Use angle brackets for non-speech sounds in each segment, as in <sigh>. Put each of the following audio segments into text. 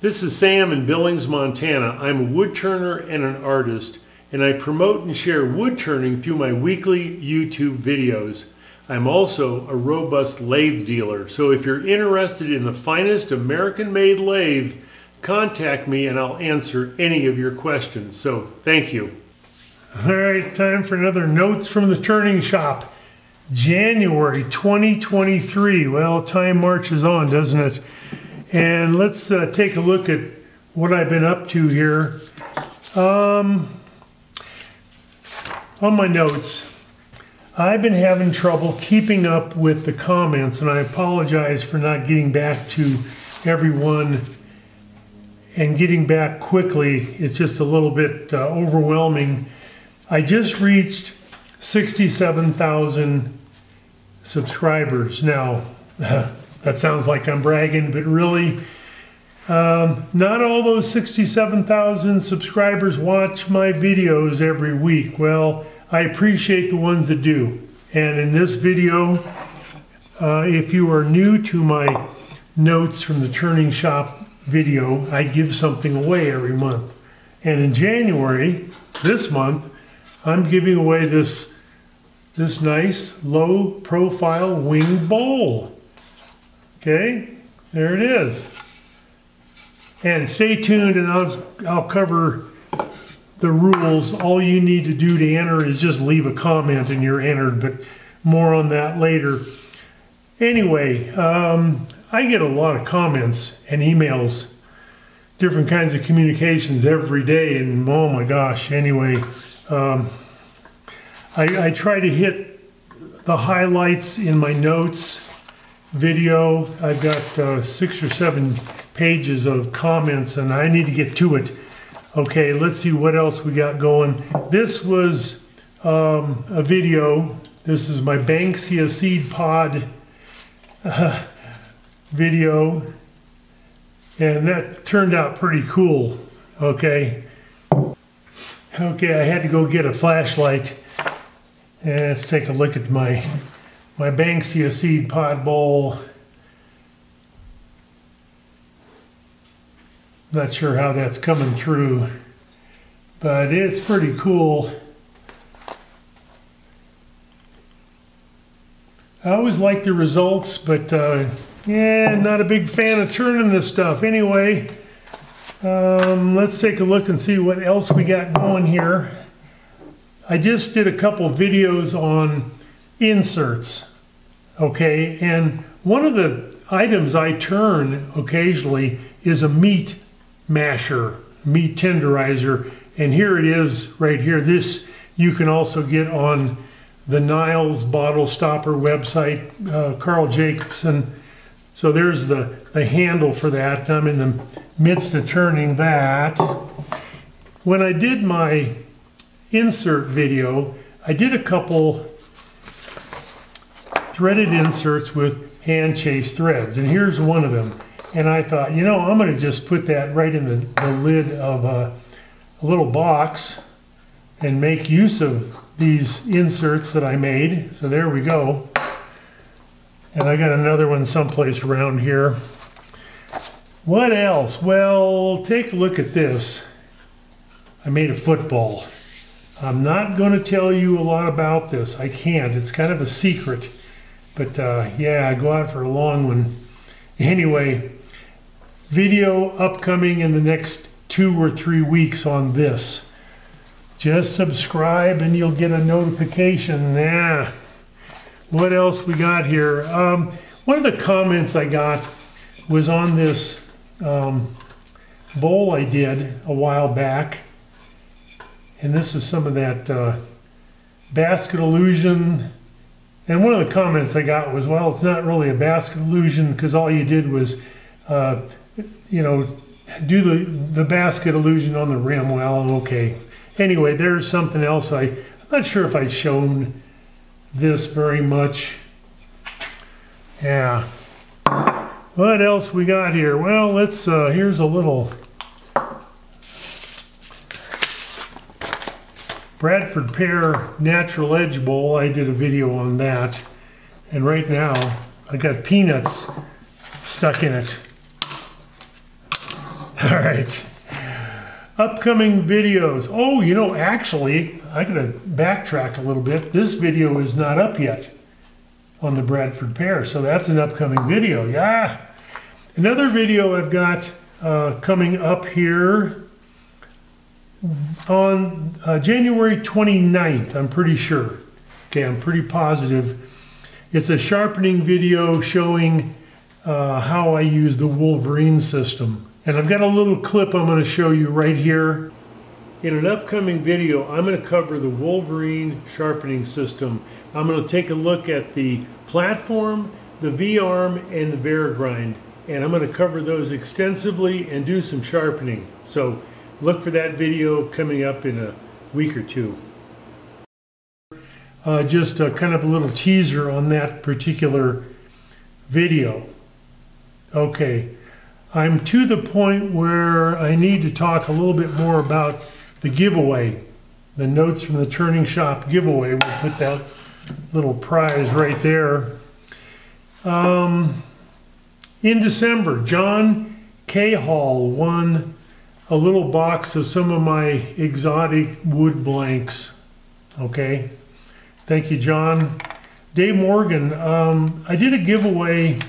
This is Sam in Billings, Montana. I'm a wood turner and an artist, and I promote and share wood turning through my weekly YouTube videos. I'm also a robust lathe dealer, so if you're interested in the finest American made lathe, contact me and I'll answer any of your questions. So thank you. All right, time for another Notes from the Turning Shop. January 2023. Well, time marches on, doesn't it? And let's uh, take a look at what I've been up to here. Um, on my notes, I've been having trouble keeping up with the comments, and I apologize for not getting back to everyone and getting back quickly. It's just a little bit uh, overwhelming. I just reached 67,000 subscribers. Now, <laughs> That sounds like I'm bragging, but really, um, not all those 67,000 subscribers watch my videos every week. Well, I appreciate the ones that do. And in this video, uh, if you are new to my notes from the Turning Shop video, I give something away every month. And in January, this month, I'm giving away this, this nice low profile wing bowl. Okay, there it is. And stay tuned and I'll, I'll cover the rules. All you need to do to enter is just leave a comment and you're entered, but more on that later. Anyway, um, I get a lot of comments and emails, different kinds of communications every day, and oh my gosh, anyway, um, I, I try to hit the highlights in my notes video. I've got uh, six or seven pages of comments and I need to get to it. Okay, let's see what else we got going. This was um, a video. This is my Banksia seed pod uh, <laughs> video. And that turned out pretty cool. Okay. Okay, I had to go get a flashlight. And let's take a look at my my Banksia seed pod bowl. Not sure how that's coming through, but it's pretty cool. I always like the results, but uh, yeah, not a big fan of turning this stuff. Anyway, um, let's take a look and see what else we got going here. I just did a couple videos on inserts okay? And one of the items I turn occasionally is a meat masher, meat tenderizer, and here it is right here. This you can also get on the Niles Bottle Stopper website, uh, Carl Jacobson. So there's the, the handle for that. I'm in the midst of turning that. When I did my insert video, I did a couple threaded inserts with hand chased threads. And here's one of them. And I thought, you know, I'm going to just put that right in the, the lid of a, a little box and make use of these inserts that I made. So there we go. And I got another one someplace around here. What else? Well, take a look at this. I made a football. I'm not going to tell you a lot about this. I can't. It's kind of a secret. But uh, yeah, I go out for a long one. Anyway, video upcoming in the next two or three weeks on this. Just subscribe and you'll get a notification. Yeah. What else we got here? Um, one of the comments I got was on this um, bowl I did a while back. And this is some of that uh, basket illusion and one of the comments I got was, well, it's not really a basket illusion because all you did was, uh, you know, do the, the basket illusion on the rim. Well, okay. Anyway, there's something else. I, I'm not sure if I've shown this very much. Yeah. What else we got here? Well, let's, uh, here's a little Bradford Pear Natural Edge Bowl, I did a video on that. And right now, I got peanuts stuck in it. <laughs> All right. Upcoming videos. Oh, you know, actually, I gotta backtrack a little bit. This video is not up yet on the Bradford Pear, so that's an upcoming video. Yeah. Another video I've got uh, coming up here on uh, January 29th, I'm pretty sure. Okay, I'm pretty positive. It's a sharpening video showing uh, how I use the Wolverine system. And I've got a little clip I'm going to show you right here. In an upcoming video, I'm going to cover the Wolverine sharpening system. I'm going to take a look at the platform, the V-arm, and the Varigrind. And I'm going to cover those extensively and do some sharpening. So look for that video coming up in a week or two. Uh, just a kind of a little teaser on that particular video. Okay, I'm to the point where I need to talk a little bit more about the giveaway. The notes from the Turning Shop giveaway. We'll put that little prize right there. Um, in December, John K. Hall won a little box of some of my exotic wood blanks. Okay, thank you, John. Dave Morgan, um, I did a giveaway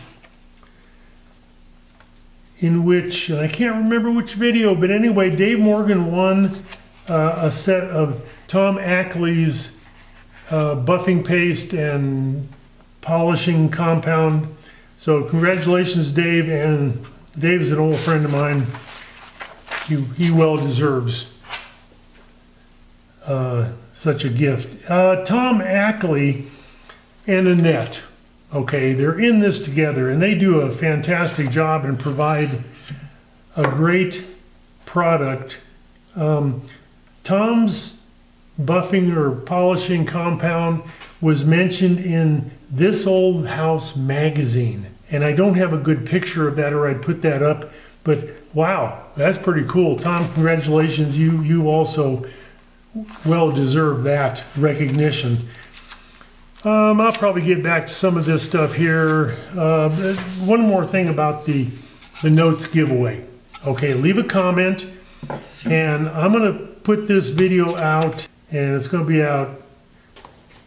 in which, and I can't remember which video, but anyway, Dave Morgan won uh, a set of Tom Ackley's uh, buffing paste and polishing compound. So congratulations, Dave, and Dave is an old friend of mine he, he well deserves uh, such a gift. Uh, Tom Ackley and Annette, okay, they're in this together and they do a fantastic job and provide a great product. Um, Tom's buffing or polishing compound was mentioned in This Old House magazine. And I don't have a good picture of that or I'd put that up, but Wow, that's pretty cool. Tom, congratulations. You, you also well deserve that recognition. Um, I'll probably get back to some of this stuff here. Uh, one more thing about the, the notes giveaway. Okay, leave a comment and I'm going to put this video out and it's going to be out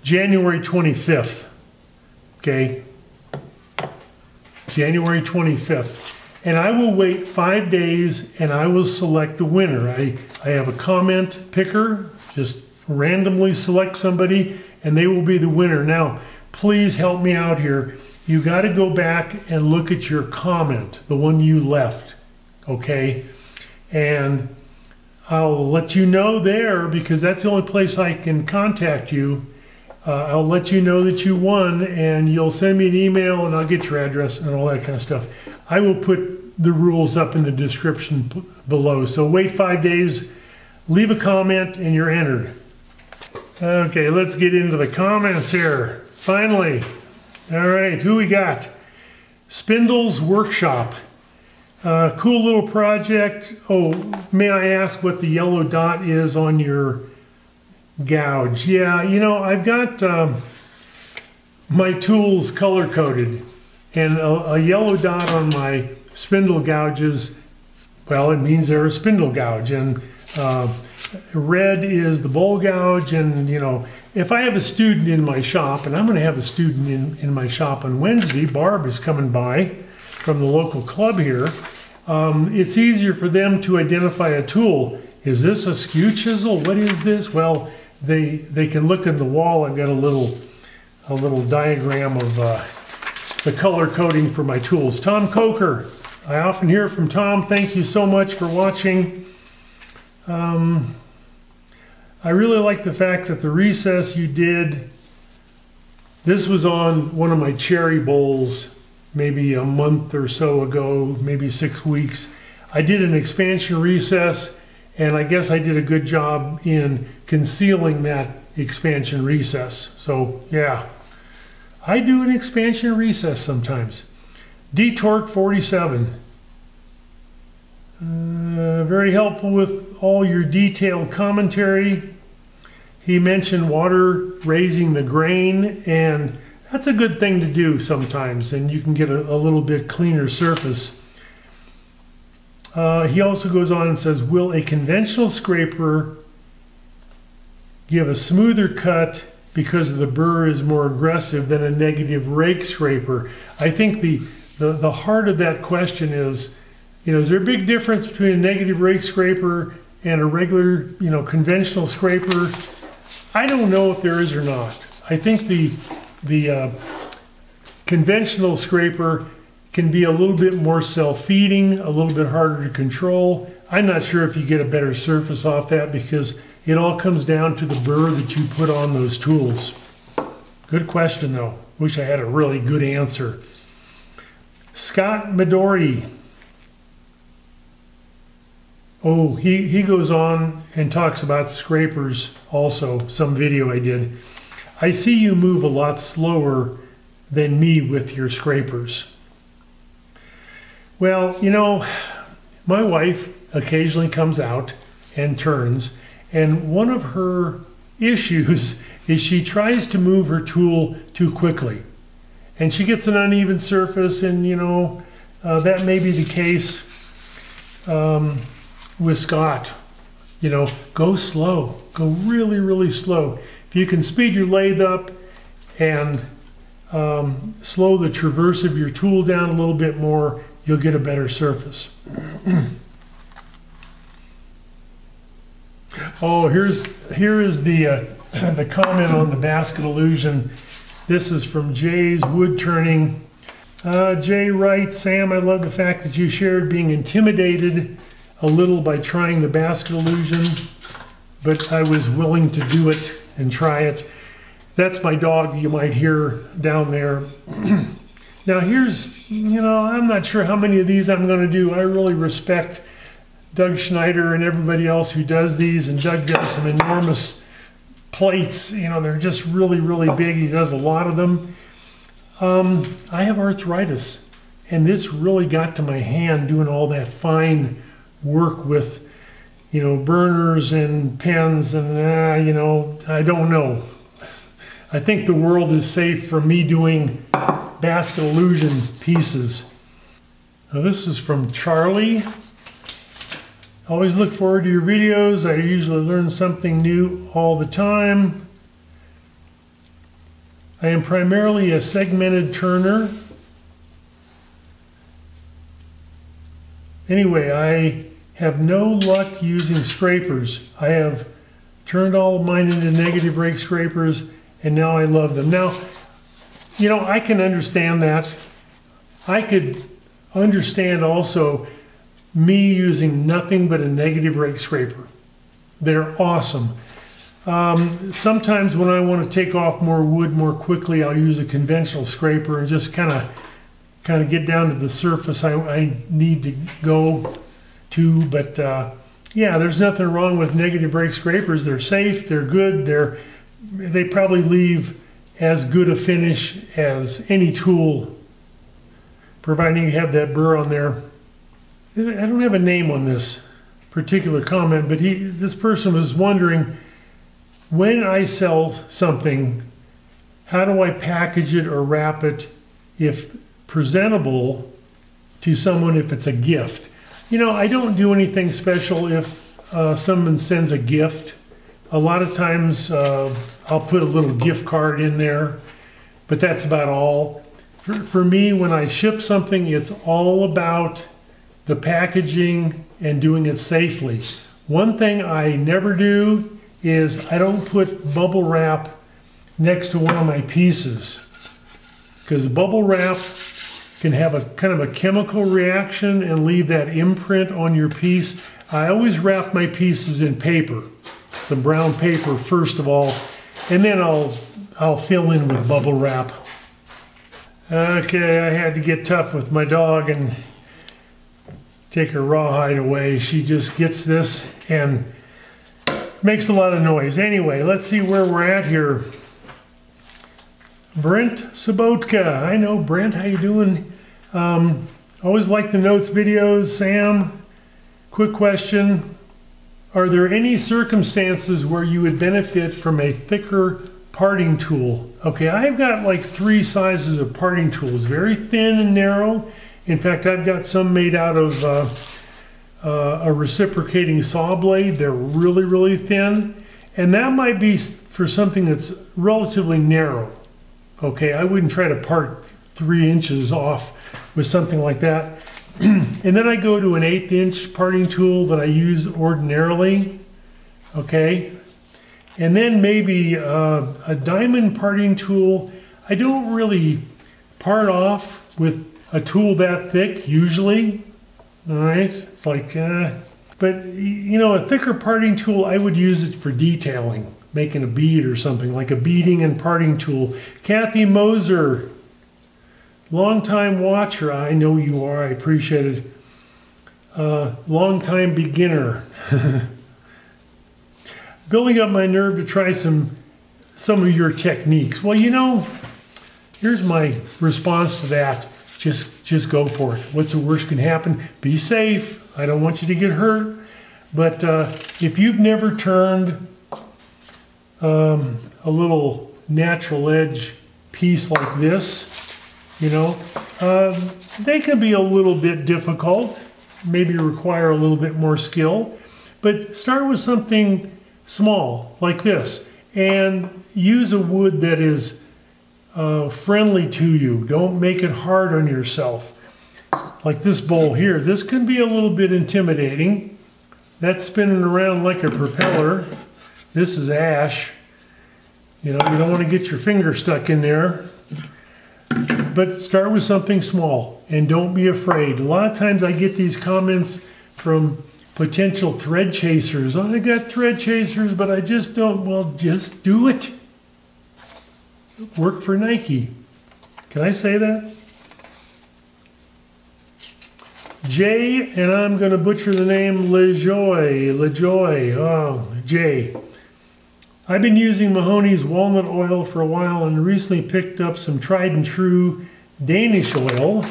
January 25th. Okay, January 25th and I will wait five days and I will select a winner. I, I have a comment picker, just randomly select somebody and they will be the winner. Now, please help me out here. You got to go back and look at your comment, the one you left, okay? And I'll let you know there because that's the only place I can contact you. Uh, I'll let you know that you won and you'll send me an email and I'll get your address and all that kind of stuff. I will put the rules up in the description below. So wait five days, leave a comment, and you're entered. Okay, let's get into the comments here. Finally. All right, who we got? Spindles Workshop. Uh, cool little project. Oh, may I ask what the yellow dot is on your gouge? Yeah, you know, I've got um, my tools color coded and a, a yellow dot on my spindle gouges, well, it means they're a spindle gouge. And uh, red is the bowl gouge. And, you know, if I have a student in my shop, and I'm going to have a student in, in my shop on Wednesday, Barb is coming by from the local club here. Um, it's easier for them to identify a tool. Is this a skew chisel? What is this? Well, they they can look in the wall. I've got a little a little diagram of uh, the color coding for my tools. Tom Coker, I often hear from Tom, thank you so much for watching. Um, I really like the fact that the recess you did, this was on one of my cherry bowls maybe a month or so ago, maybe six weeks. I did an expansion recess and I guess I did a good job in concealing that expansion recess. So yeah, I do an expansion recess sometimes. D-Torque 47. Uh, very helpful with all your detailed commentary. He mentioned water raising the grain, and that's a good thing to do sometimes, and you can get a, a little bit cleaner surface. Uh, he also goes on and says, will a conventional scraper give a smoother cut because the burr is more aggressive than a negative rake scraper? I think the, the, the heart of that question is, you know, is there a big difference between a negative rake scraper and a regular, you know, conventional scraper? I don't know if there is or not. I think the, the uh, conventional scraper can be a little bit more self-feeding, a little bit harder to control. I'm not sure if you get a better surface off that because it all comes down to the burr that you put on those tools. Good question though. Wish I had a really good answer. Scott Midori. Oh, he, he goes on and talks about scrapers also, some video I did. I see you move a lot slower than me with your scrapers. Well, you know, my wife occasionally comes out and turns, and one of her <laughs> issues is she tries to move her tool too quickly. And she gets an uneven surface, and you know, uh, that may be the case um, with Scott. You know, go slow, go really, really slow. If you can speed your lathe up and um, slow the traverse of your tool down a little bit more, you'll get a better surface. oh, here's here is the uh, <clears throat> the comment on the basket illusion. This is from Jay's wood turning. Uh, Jay writes, Sam, I love the fact that you shared being intimidated a little by trying the basket illusion, but I was willing to do it and try it. That's my dog you might hear down there. <clears throat> now here's, you know, I'm not sure how many of these I'm going to do. I really respect Doug Schneider and everybody else who does these, and Doug does some enormous plates. You know, they're just really, really big. He does a lot of them. Um, I have arthritis, and this really got to my hand doing all that fine work with, you know, burners and pens, and uh, you know, I don't know. I think the world is safe for me doing basket illusion pieces. Now this is from Charlie. Always look forward to your videos. I usually learn something new all the time. I am primarily a segmented turner. Anyway, I have no luck using scrapers. I have turned all of mine into negative rake scrapers and now I love them. Now, you know, I can understand that. I could understand also me using nothing but a negative rake scraper. They're awesome. Um, sometimes when I want to take off more wood more quickly, I'll use a conventional scraper and just kind of kind of get down to the surface I, I need to go to. But uh, yeah, there's nothing wrong with negative rake scrapers. They're safe, they're good, they're they probably leave as good a finish as any tool, providing you have that burr on there. I don't have a name on this particular comment, but he, this person was wondering, when I sell something, how do I package it or wrap it if presentable to someone if it's a gift? You know, I don't do anything special if uh, someone sends a gift. A lot of times uh, I'll put a little gift card in there, but that's about all. For, for me, when I ship something, it's all about the packaging and doing it safely. One thing I never do is I don't put bubble wrap next to one of my pieces because bubble wrap can have a kind of a chemical reaction and leave that imprint on your piece. I always wrap my pieces in paper, some brown paper first of all, and then I'll, I'll fill in with bubble wrap. Okay, I had to get tough with my dog and take her rawhide away. She just gets this and makes a lot of noise. Anyway, let's see where we're at here. Brent Sabotka. I know, Brent, how you doing? Um, always like the notes videos. Sam, quick question. Are there any circumstances where you would benefit from a thicker parting tool? Okay, I've got like three sizes of parting tools, very thin and narrow. In fact, I've got some made out of uh, uh, a reciprocating saw blade. They're really, really thin. And that might be for something that's relatively narrow. Okay, I wouldn't try to part three inches off with something like that. <clears throat> and then I go to an eighth inch parting tool that I use ordinarily. Okay, and then maybe uh, a diamond parting tool. I don't really part off with a tool that thick usually. All right, it's like, uh, but you know, a thicker parting tool, I would use it for detailing, making a bead or something, like a beading and parting tool. Kathy Moser, longtime watcher, I know you are, I appreciate it. Uh, longtime beginner. <laughs> Building up my nerve to try some some of your techniques. Well, you know, here's my response to that. Just just go for it. What's the worst can happen? Be safe. I don't want you to get hurt. But uh, if you've never turned um, a little natural edge piece like this, you know, uh, they can be a little bit difficult, maybe require a little bit more skill. But start with something small like this and use a wood that is uh, friendly to you. Don't make it hard on yourself. Like this bowl here, this can be a little bit intimidating. That's spinning around like a propeller. This is ash. You know, you don't want to get your finger stuck in there. But start with something small and don't be afraid. A lot of times I get these comments from potential thread chasers. Oh, I got thread chasers, but I just don't. Well, just do it. Work for Nike. Can I say that? Jay, and I'm going to butcher the name LeJoy. LeJoy. Oh, Jay. I've been using Mahoney's walnut oil for a while and recently picked up some tried and true Danish oil.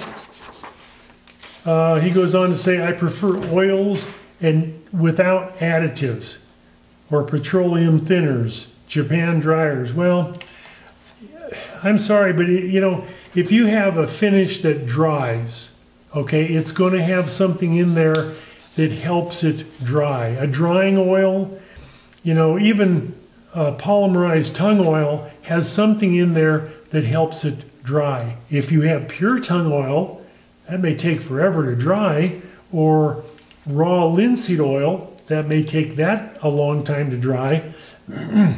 Uh, he goes on to say, I prefer oils and without additives or petroleum thinners, Japan dryers. Well, I'm sorry, but you know, if you have a finish that dries, okay, it's going to have something in there that helps it dry. A drying oil, you know, even uh, polymerized tung oil has something in there that helps it dry. If you have pure tung oil, that may take forever to dry, or raw linseed oil, that may take that a long time to dry. <clears throat>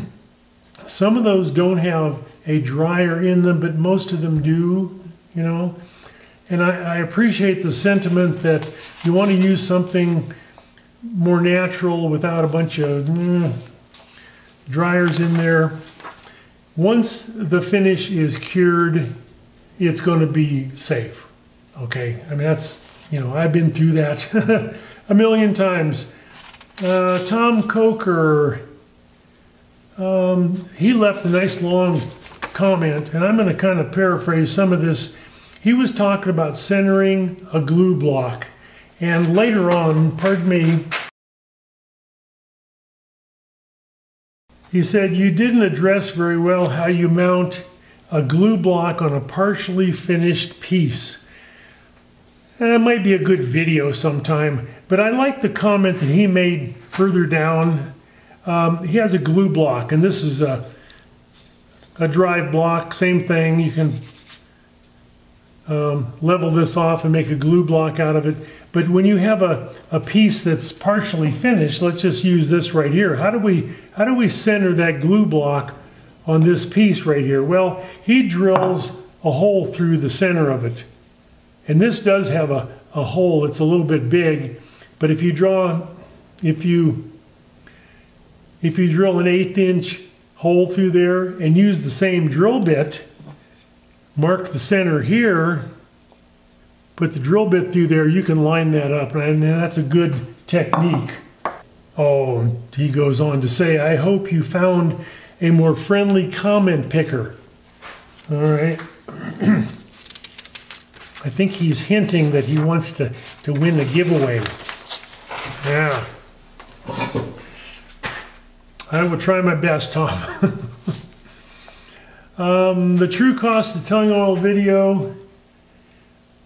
Some of those don't have a dryer in them, but most of them do, you know. And I, I appreciate the sentiment that you want to use something more natural without a bunch of mm, dryers in there. Once the finish is cured, it's going to be safe. Okay, I mean, that's, you know, I've been through that <laughs> a million times. Uh, Tom Coker, um, he left a nice long comment, and I'm going to kind of paraphrase some of this. He was talking about centering a glue block, and later on, pardon me, he said, You didn't address very well how you mount a glue block on a partially finished piece. And it might be a good video sometime, but I like the comment that he made further down. Um, he has a glue block, and this is a a drive block, same thing. You can um, level this off and make a glue block out of it. But when you have a, a piece that's partially finished, let's just use this right here. How do we how do we center that glue block on this piece right here? Well, he drills a hole through the center of it. And this does have a, a hole, it's a little bit big, but if you draw, if you if you drill an eighth inch hole through there and use the same drill bit, mark the center here, put the drill bit through there, you can line that up. And that's a good technique. Oh, he goes on to say, I hope you found a more friendly comment picker. All right. <clears throat> I think he's hinting that he wants to, to win the giveaway. Yeah. I will try my best, Tom. <laughs> um, the true cost of tung oil video.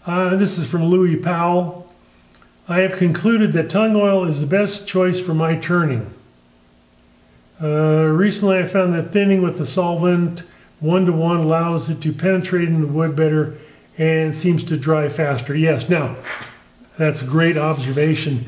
Uh, this is from Louis Powell. I have concluded that tung oil is the best choice for my turning. Uh, recently, I found that thinning with the solvent one to one allows it to penetrate in the wood better and seems to dry faster. Yes, now that's a great observation.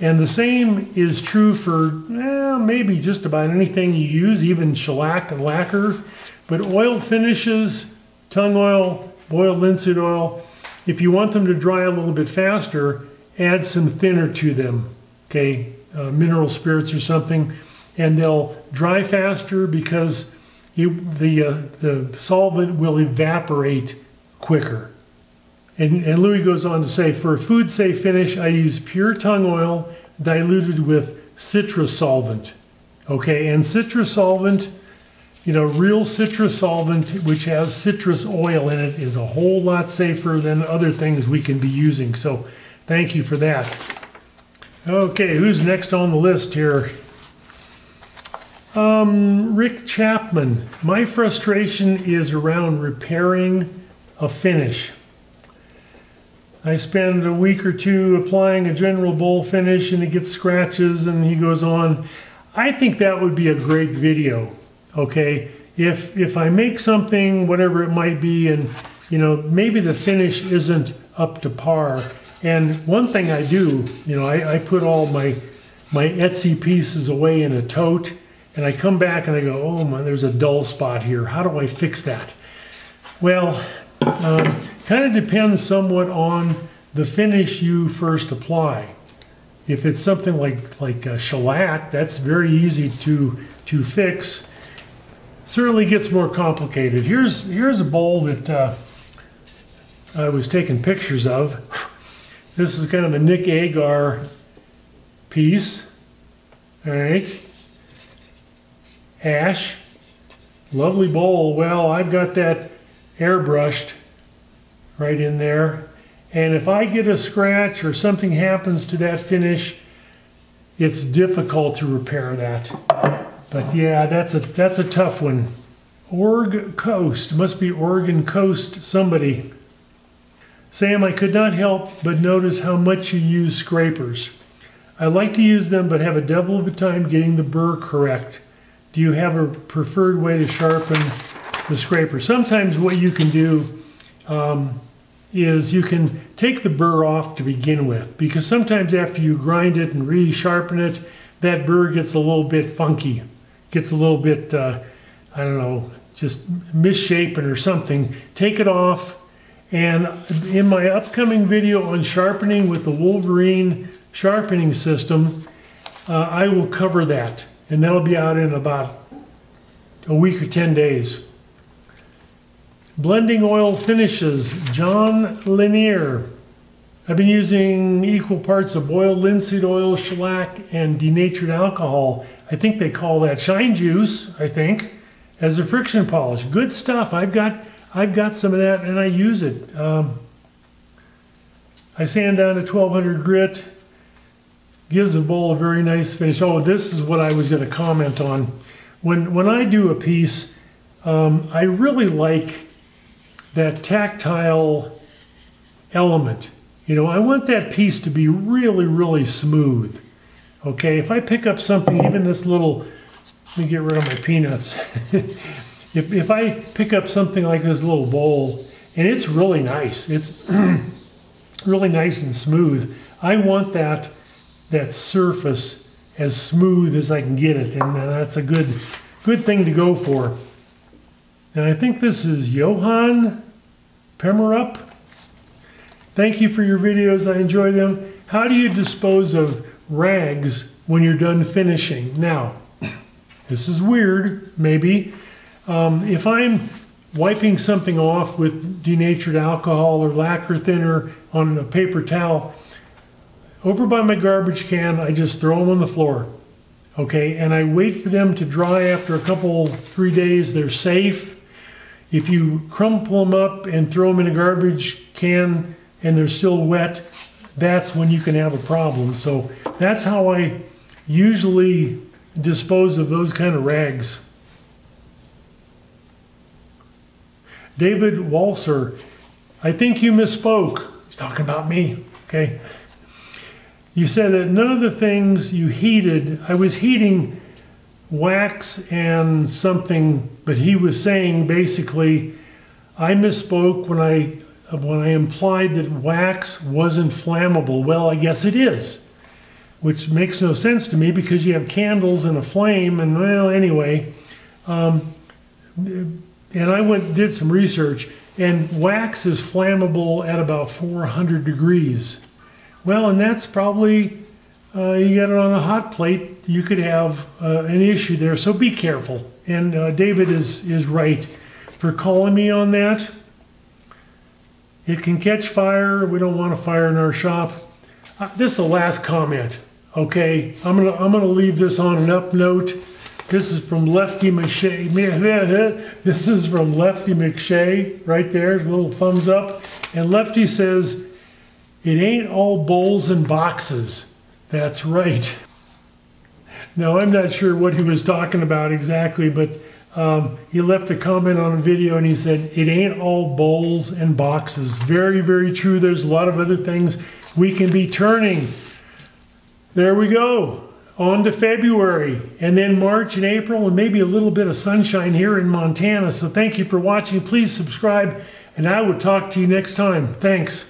And the same is true for eh, maybe just about anything you use, even shellac and lacquer. But oil finishes, tung oil, boiled linseed oil, if you want them to dry a little bit faster, add some thinner to them, okay, uh, mineral spirits or something, and they'll dry faster because the, uh, the solvent will evaporate quicker. And, and Louis goes on to say, for a food safe finish, I use pure tung oil diluted with citrus solvent. Okay, and citrus solvent, you know, real citrus solvent, which has citrus oil in it, is a whole lot safer than other things we can be using. So thank you for that. Okay, who's next on the list here? Um, Rick Chapman. My frustration is around repairing a finish. I spend a week or two applying a general bowl finish and it gets scratches and he goes on. I think that would be a great video, okay? If, if I make something, whatever it might be, and you know, maybe the finish isn't up to par. And one thing I do, you know, I, I put all my, my Etsy pieces away in a tote and I come back and I go, oh man, there's a dull spot here. How do I fix that? Well, um, kind of depends somewhat on the finish you first apply. If it's something like like shellac, that's very easy to to fix. Certainly gets more complicated. Here's here's a bowl that uh, I was taking pictures of. This is kind of a Nick Agar piece. All right ash. Lovely bowl. Well, I've got that airbrushed right in there. And if I get a scratch or something happens to that finish, it's difficult to repair that. But yeah, that's a that's a tough one. Org Coast must be Oregon Coast somebody. Sam, I could not help but notice how much you use scrapers. I like to use them, but have a devil of a time getting the burr correct do you have a preferred way to sharpen the scraper? Sometimes what you can do um, is you can take the burr off to begin with because sometimes after you grind it and re-sharpen it, that burr gets a little bit funky, gets a little bit, uh, I don't know, just misshapen or something. Take it off and in my upcoming video on sharpening with the Wolverine sharpening system, uh, I will cover that and that'll be out in about a week or 10 days. Blending oil finishes, John Lanier. I've been using equal parts of boiled linseed oil, shellac, and denatured alcohol. I think they call that shine juice, I think, as a friction polish. Good stuff. I've got I've got some of that and I use it. Um, I sand down to 1200 grit gives the bowl a very nice finish. Oh, this is what I was going to comment on. When, when I do a piece, um, I really like that tactile element. You know, I want that piece to be really, really smooth. Okay, if I pick up something, even this little, let me get rid of my peanuts. <laughs> if, if I pick up something like this little bowl, and it's really nice, it's <clears throat> really nice and smooth, I want that that surface as smooth as I can get it, and that's a good, good thing to go for. And I think this is Johan Pemerup. Thank you for your videos. I enjoy them. How do you dispose of rags when you're done finishing? Now, this is weird, maybe. Um, if I'm wiping something off with denatured alcohol or lacquer thinner on a paper towel, over by my garbage can, I just throw them on the floor. Okay, and I wait for them to dry after a couple, three days. They're safe. If you crumple them up and throw them in a garbage can and they're still wet, that's when you can have a problem. So that's how I usually dispose of those kind of rags. David Walser, I think you misspoke. He's talking about me, okay? you said that none of the things you heated, I was heating wax and something, but he was saying basically, I misspoke when I when I implied that wax wasn't flammable. Well, I guess it is, which makes no sense to me because you have candles and a flame, and well, anyway. Um, and I went did some research, and wax is flammable at about 400 degrees. Well, and that's probably uh, you get it on a hot plate, you could have uh, an issue there. So be careful. And uh, David is is right for calling me on that. It can catch fire. We don't want a fire in our shop. Uh, this is the last comment. Okay, I'm gonna I'm gonna leave this on an up note. This is from Lefty McShay. <laughs> This is from Lefty McShay right there, little thumbs up. And Lefty says, "It ain't all bowls and boxes." That's right. <laughs> Now I'm not sure what he was talking about exactly, but um, he left a comment on a video and he said, It ain't all bowls and boxes. Very, very true. There's a lot of other things we can be turning. There we go. On to February, and then March and April, and maybe a little bit of sunshine here in Montana. So thank you for watching. Please subscribe, and I will talk to you next time. Thanks.